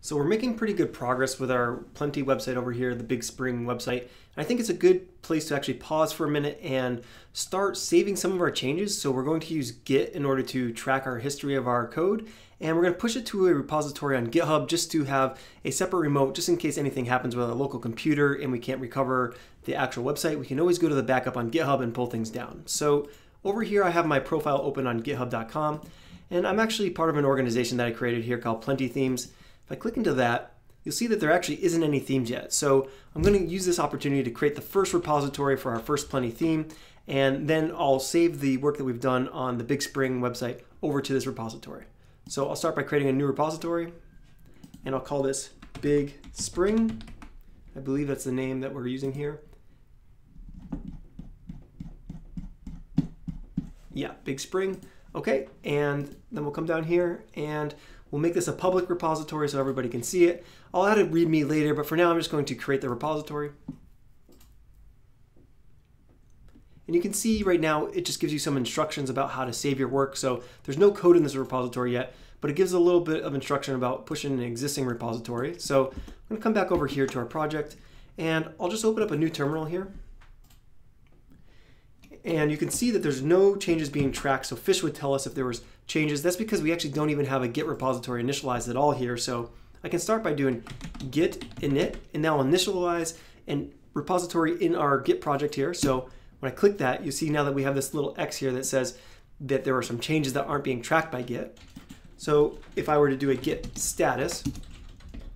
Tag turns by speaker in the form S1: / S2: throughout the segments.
S1: So we're making pretty good progress with our Plenti website over here, the Bigspring website. And I think it's a good place to actually pause for a minute and start saving some of our changes. So we're going to use Git in order to track our history of our code. And we're going to push it to a repository on GitHub just to have a separate remote, just in case anything happens with a local computer and we can't recover the actual website. We can always go to the backup on GitHub and pull things down. So over here, I have my profile open on github.com. And I'm actually part of an organization that I created here called Plenti Themes. If I click into that, you'll see that there actually isn't any themes yet. So I'm going to use this opportunity to create the first repository for our first Plenti theme, and then I'll save the work that we've done on the Bigspring website over to this repository. So I'll start by creating a new repository, and I'll call this Big Spring. I believe that's the name that we're using here. Yeah, Bigspring. Okay, and then we'll come down here and We'll make this a public repository so everybody can see it. I'll add a README later, but for now I'm just going to create the repository. And you can see right now, it just gives you some instructions about how to save your work. So there's no code in this repository yet, but it gives a little bit of instruction about pushing an existing repository. So I'm gonna come back over here to our project and I'll just open up a new terminal here. And you can see that there's no changes being tracked. So Fish would tell us if there was changes. That's because we actually don't even have a Git repository initialized at all here. So I can start by doing git init and now initialize an repository in our Git project here. So when I click that, you see now that we have this little X here that says that there are some changes that aren't being tracked by Git. So if I were to do a git status,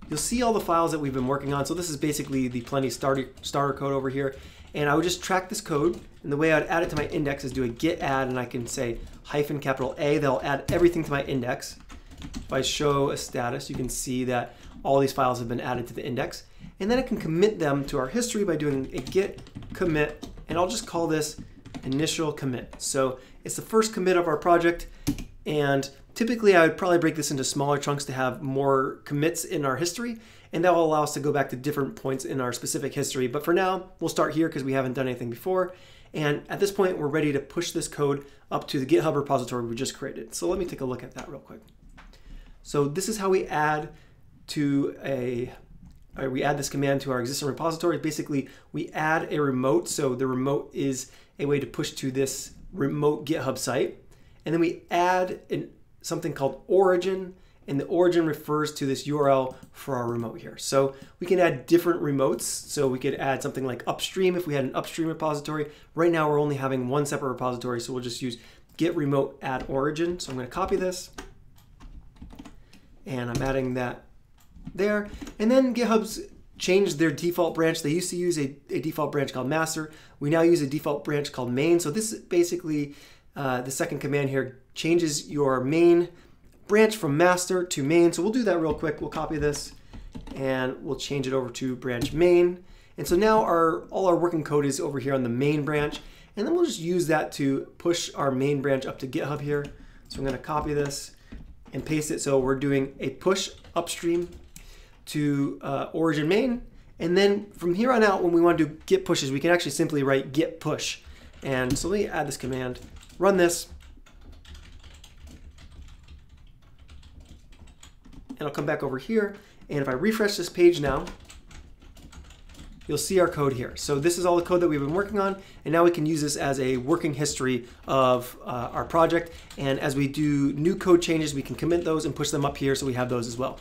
S1: you'll see all the files that we've been working on. So this is basically the Plenti starter, starter code over here. And I would just track this code. And the way I'd add it to my index is do a git add, and I can say hyphen capital A. That'll add everything to my index. If I show a status, you can see that all these files have been added to the index. And then I can commit them to our history by doing a git commit, and I'll just call this initial commit. So it's the first commit of our project, and typically I would probably break this into smaller chunks to have more commits in our history, and that will allow us to go back to different points in our specific history. But for now, we'll start here because we haven't done anything before. And at this point, we're ready to push this code up to the GitHub repository we just created. So let me take a look at that real quick. So this is how we add to a, uh, we add this command to our existing repository. Basically, we add a remote. So the remote is a way to push to this remote GitHub site. And then we add an, something called origin and the origin refers to this URL for our remote here. So we can add different remotes. So we could add something like upstream if we had an upstream repository. Right now we're only having one separate repository, so we'll just use git remote add origin. So I'm going to copy this and I'm adding that there. And then GitHub's changed their default branch. They used to use a, a default branch called master. We now use a default branch called main. So this is basically uh, the second command here changes your main branch from master to main. So we'll do that real quick. We'll copy this and we'll change it over to branch main. And so now our all our working code is over here on the main branch. And then we'll just use that to push our main branch up to GitHub here. So I'm gonna copy this and paste it. So we're doing a push upstream to uh, origin main. And then from here on out, when we want to do git pushes, we can actually simply write git push. And so let me add this command, run this, and I'll come back over here. And if I refresh this page now, you'll see our code here. So this is all the code that we've been working on, and now we can use this as a working history of uh, our project. And as we do new code changes, we can commit those and push them up here so we have those as well.